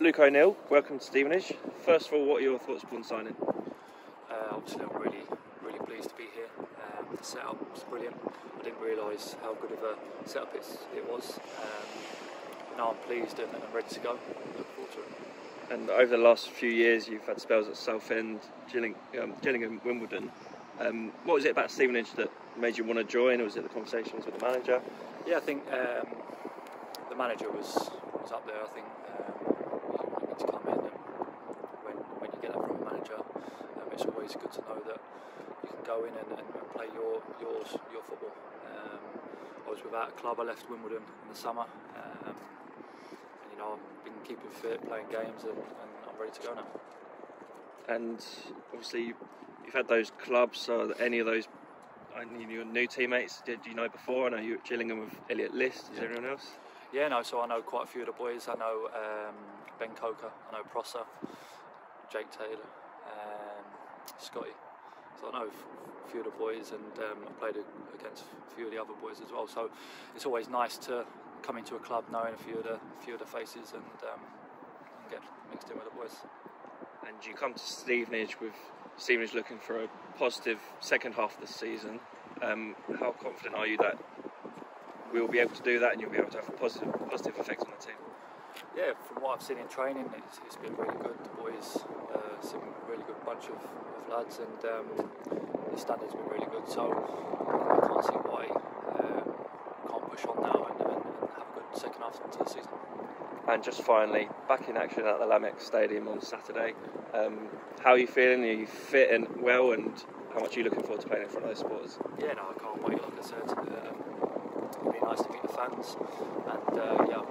Luke O'Neill, welcome to Stevenage. First of all, what are your thoughts upon signing? Uh, obviously, I'm really, really pleased to be here. Um, the setup was brilliant. I didn't realise how good of a setup it's, it was. Um, now I'm pleased and, and I'm ready to go. Look forward to it. And over the last few years, you've had spells at Southend, Gilling, um, Gillingham, Wimbledon. Um, what was it about Stevenage that made you want to join, or was it the conversations with the manager? Yeah, I think um, the manager was was up there. I think um, he wanted me to come in, and when when you get that from a manager, um, it's good to know that you can go in and, and, and play your yours your football. Um, I was without a club. I left Wimbledon in the summer. Um, and, you know, I've been keeping fit, playing games, and, and I'm ready to go now. And obviously, you've had those clubs. So any of those, I mean, your new teammates, did you know before? I know you were at Gillingham with Elliott List. Is there anyone else? Yeah, no, so I know quite a few of the boys. I know um, Ben Coker, I know Prosser, Jake Taylor, um, Scotty. So I know a few of the boys and um, I played against a few of the other boys as well. So it's always nice to come into a club knowing a few of the few of the faces and, um, and get mixed in with the boys. And you come to Stevenage with Stevenage looking for a positive second half of the season. Um, how confident are you that we'll be able to do that and you'll be able to have a positive positive effect on the team? Yeah, from what I've seen in training, it's, it's been really good. The boys uh, seem a really good bunch of, of lads, and um, the standards been really good. So I can't see why um, can't push on now and, and, and have a good second half to the season. And just finally, back in action at the Lamex Stadium on Saturday. Um, how are you feeling? Are you fit and well? And how much are you looking forward to playing in front of those supporters? Yeah, no, I can't wait. Like I said, um, it'll be nice to meet the fans, and uh, yeah,